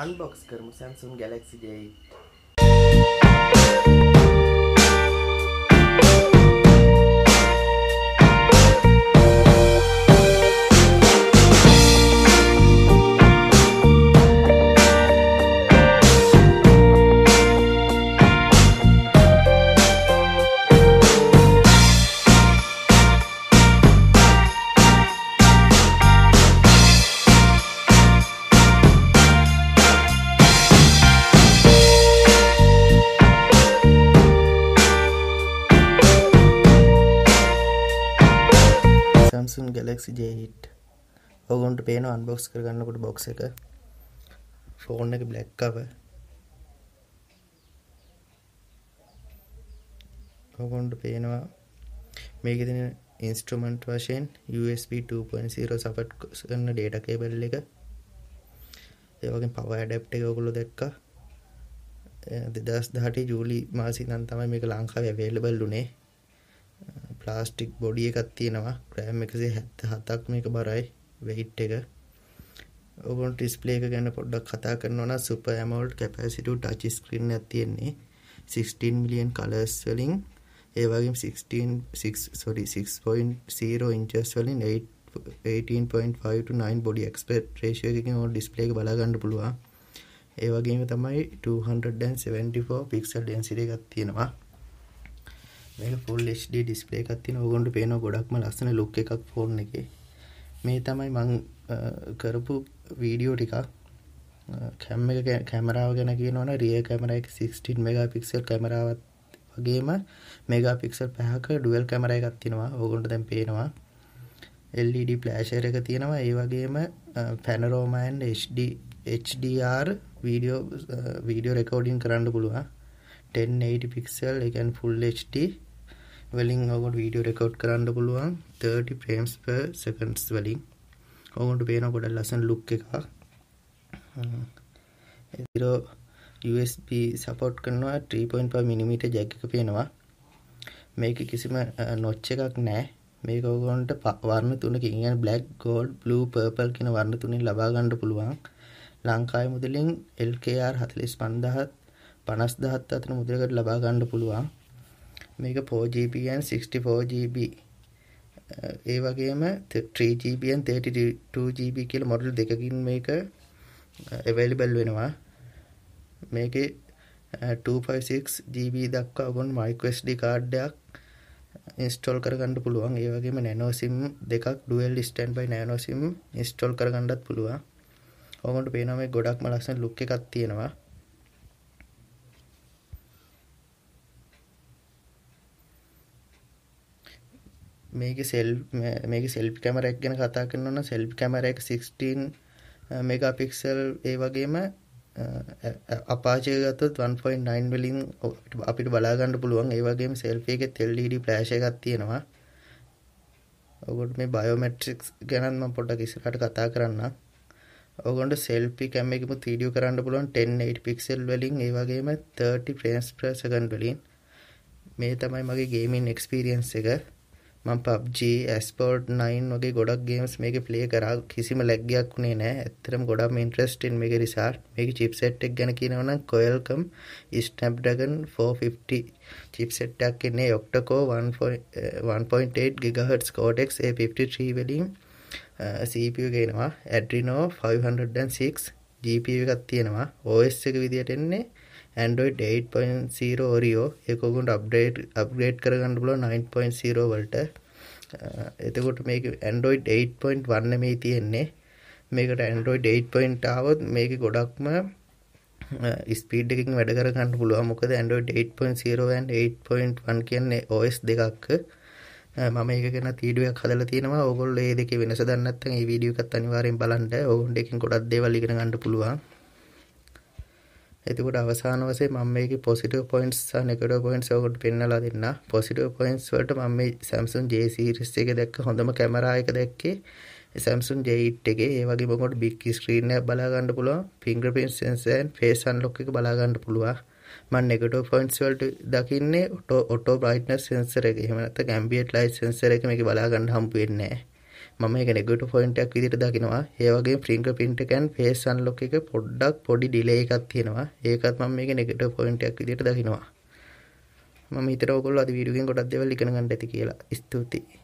Unbox කරමු Samsung Galaxy J Samsung Galaxy ජහිට් ඔගොන්ට පේන අන්බොක්ස් කරගන්නකොට බොක්ස එක. ෆෝන් එක බ්ලැක්කව ඔගොන්ට පේනවා මේක තින ඉන්ස්ට්‍රමන්ට් වශයෙන් USB 2.0 සපට් කරන්න ඩේට කේබල් එක. ඒවගේ පව ඇඩප්ට එක ඔකුළු දැක්ක. දෙදස් දහට ජූලි මාසි නම් තමයි මේක ලංකාව ඇවේලබල් වුනේ ප්ලාස්ටික් බොඩිය එකක් තියෙනවා. ක්‍රෑම් එකසේ හැත්ත හතක් මේක බරයි. වෙයිට් එක. ඔබන් ටිස්පලේ එක ගැන පොඩ්ඩක් කතා කරනවන super AMOLED capacitive touch screen ඇතියෙන්නේ 16 million colours වලින්. ඒවගේ 16 සොරි 6.0 ඉංචස් වලින් 18.5 බොඩි එක්ස්පෙට් රේෂයකින් ඕ ඩිස්පලේ එක බලාගන්න පුළුවන්. ඒවගේම තමයි 274 පික්සල් ඩෙන්සිට එකක් තියෙනවා. මේක ෆුල් HD ඩිස්පලේ එකක් තියෙන. ඕගොන්ට පේනවා ගොඩක්ම ලස්සන ලුක් එකක් ෆෝන් එකේ. මේ තමයි මං කරපු වීඩියෝ ටිකක්. කැම් එක කැමරාව ගැන කියනවන. රිය කැමර එක 16 මෙගාපික්සල් කැමරාවත් වගේම මෙගාපික්සල් පැහක ඩුවල් කැමර එකක් තියෙනවා. ඕගොන්ට දැන් පේනවා. LED ප්ලෑෂර් එක තියෙනවා. ඒ වගේම panorama HD HDR video video recording කරන්න පුළුවන්. 1080 පික්සල් එකන් ෆුල් HD වලින් ඔවට වීඩියෝ රෙකෝඩ් කරන්න පුළුවන්. 30 ෆ්‍රේම්ස් per seconds වලින්. ඔවුන්ට පේන ගොඩ ලස්සන ලුක් එකක්. එදිරෝ USB සපෝට් කරනවා 3.5 mm ජැක් එක පේනවා. මේක කිසිම නොච් එකක් නැහැ. මේක ඔයගොල්ලන්ට වර්ණ තුනකින් කියන්නේ black gold blue purple කියන වර්ණ තුනෙන් ලබා ගන්න පුළුවන්. ලංකාවේ මුදලින් LKR 45000 50000 අතර මුදලකට ලබා ගන්න පුළුවන්. මේක 4GBන් 64GB ඒ වගේම 3GBන් 32GB කියලා මොඩල් දෙකකින් මේක uh, available වෙනවා. මේකේ uh, 256GB දක්වා ඔගොන් micro SD කාඩ් එකක් uh, ඉන්ස්ටෝල් කරගන්න පුළුවන්. ඒ වගේම නැනෝ සිම් දෙකක් dual standby nano sim install කරගන්නත් පුළුවන්. ඔගොන්ට පේනවා මේ ගොඩක්ම ලස්සන ලුක් එකක් තියෙනවා. මේක සෙල් මේක සෙල්ෆි කැමර එක ගැන කතා කරනවා සෙල්ෆි කැමර එක 16 මෙගාපික්සල් ඒ වගේම අපාචය ගත්තොත් 1.9 වලින් අපිට බලා ගන්න පුළුවන්. ඒ වගේම සෙල්ෆි එකේ LED ෆ්ලෑෂ් එකක් තියෙනවා. ඔගොල්ලෝ මේ බයෝමැට්‍රික්ස් ගැන මම පොඩ්ඩක් ඉස්සරහට කතා කරන්නම්. ඔගොන්ට සෙල්ෆි කැම එකමුත් වීඩියෝ කරන්න පුළුවන් 1080 පික්සල් වලින් ඒ වගේම 30 ෆ්‍රේම්ස් per second වලින්. මේ තමයි මගේ ගේමින් එක්ස්පීරියන්ස් එක. මම PUBG Asphalt 9 වගේ ගොඩක් ගේම්ස් මේකේ ප්ලේ කරා කිසිම ලැග් එකක් උනේ නැහැ. ඇත්තටම ගොඩක්ම ඉන්ටරෙස්ටින් මේකේ රිසාර්ට්. මේකේ චිප්සෙට් එක ගැන කියනවා නම් Qualcomm Snapdragon 450 චිප්සෙට් එකක් ඉන්නේ octa-core 1.8 eh, GHz Cortex A53 වලින් eh, CPU ගේනවා. Adreno 506 GPU එකක් තියෙනවා. OS එක විදියට එන්නේ Android 8.0 Oreo ඒක ඔයගොල්ලන්ට අප්ඩේට් අප්ග්‍රේඩ් කරගන්න පුළුවන් 9.0 වලට. Uh, එතකොට මේක Android 8.1 නෙමෙයි තියෙන්නේ. මේකට Android 8. ආවොත් මේක ගොඩක්ම uh, ස්පීඩ් එකකින් වැඩ කරගන්න පුළුවන්. මොකද Android 8.0 and 8.1 කියන්නේ OS දෙකක් uh, මම ඒක ගැන වීඩියෝයක් හදලා තියෙනවා. ඕගොල්ලෝ මේ දෙකේ වෙනස දන්නේ නැත්නම් මේ වීඩියෝ එකත් අනිවාර්යෙන් බලන්න. ඕගොල්ලෝ එකෙන් ගොඩක් දේවල් ඉගෙන ගන්න පුළුවන්. එතකොට අවසාන වශයෙන් මම මේකේ පොසිටිව් පොයින්ට්ස් සහ නෙගටිව් පොයින්ට්ස් ඔකට පෙන්නලා දෙන්න. පොසිටිව් පොයින්ට්ස් වලට මම මේ Samsung J series එකේ දැක්ක හොඳම කැමරා එක දැක්කේ Samsung J8 එකේ. ඒ වගේම ඔකට big screen එකක් බලා ගන්න පුළුවන්. fingerprint sensor and face unlock එක බලා ගන්න පුළුවන්. මම නෙගටිව් පොයින්ට්ස් වලට දකින්නේ ඔටෝ ඔටෝ බ්‍රයිට්නස් සෙන්සර් එක. එහෙම නැත්නම් ambient light sensor එක මේකේ බලා ගන්න හම්බ වෙන්නේ නැහැ. මම මේක නෙගටිව් පොයින්ට් එකක් විදිහට දකිනවා. ඒ වගේම ෆින්ගර් ප්‍රින්ට් එක and face unlock එක පොඩ්ඩක් පොඩි ඩිලේ එකක් තියෙනවා. ඒකත් මම මේක නෙගටිව් පොයින්ට් එකක් විදිහට දකිනවා. මම හිතනවා ඔයගොල්ලෝ අද වීඩියෝ එකෙන් ගොඩක් දේවල් ඉගෙන ගන්න ඇති කියලා. ස්තුතියි.